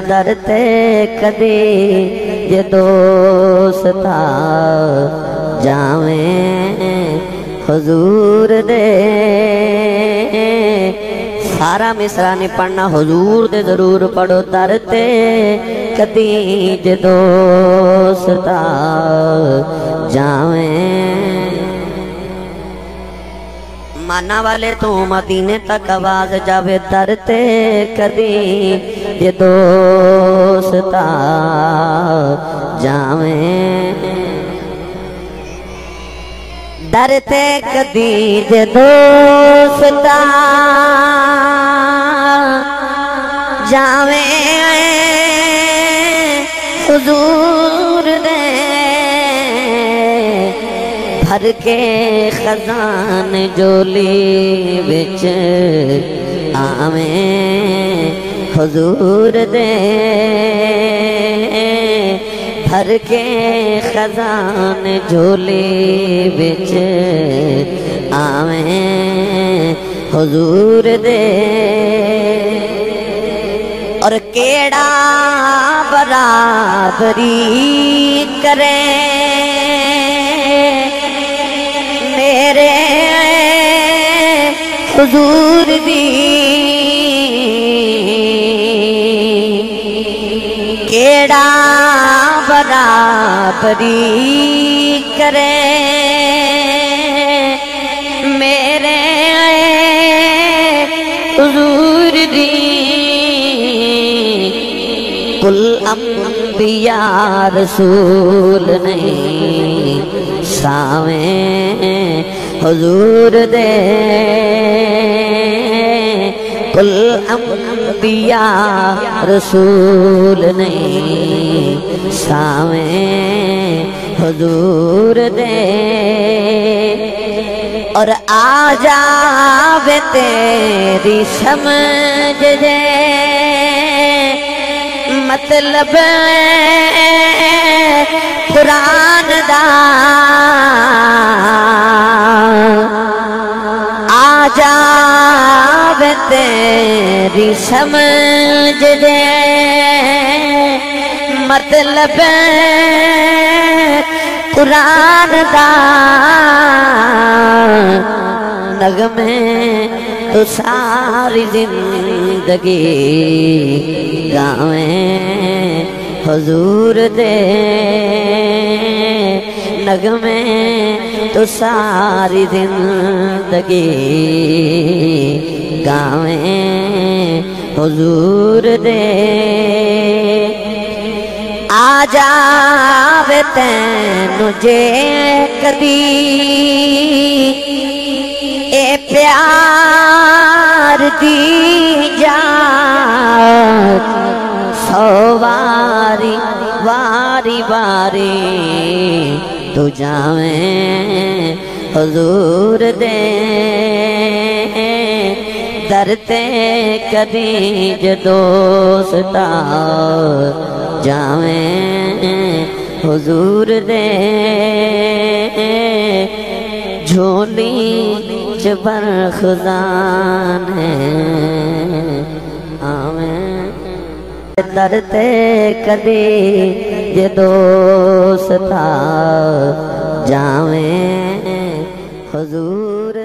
दर ते कदी जे दोस्ता जावे हुजूर दे। सारा मिसरा नहीं पढ़ना, हुजूर दे ज़रूर पढ़ो दर ते कदी जे दोस्ता जावे माना वाले तू मदीने तक आवाज़ जावे दर ते कदी ये दोस्ता जावे। दर ते कदी जे दोस्ता जावे। हुजूर दे भर के खजान जोली बिच आवे, हुजूर दे। भर के खजान झोली बिच आवे, हजूर दे। और केड़ा बराबरी करे हुजूर दी। केड़ा बराबरी करे? मेरे हुजूर दी। कुल अंबिया रसूल नहीं सावे हुजूर दे। कुल अंबिया रसूल नहीं सावे हजूर दे। और आ जावे तेरी समझ जे। मतलब कुरान दा तेरी समझ दे। मतलब कुरान दा नगमे तो सारी जिंदगी गावे हुजूर दे। नगमे तो सारी ज़िंदगी गावे हुजूर दे। आ जावे तैनु जे कदी ए प्यार दी जा सौ वारी वारी वारी। तू जावे हजूर दे। दरते कदी ज दोस्ता जावे हुजूर दे। झोली च बरखुदान दरते कदी ज दोस्ता जावे हुजूर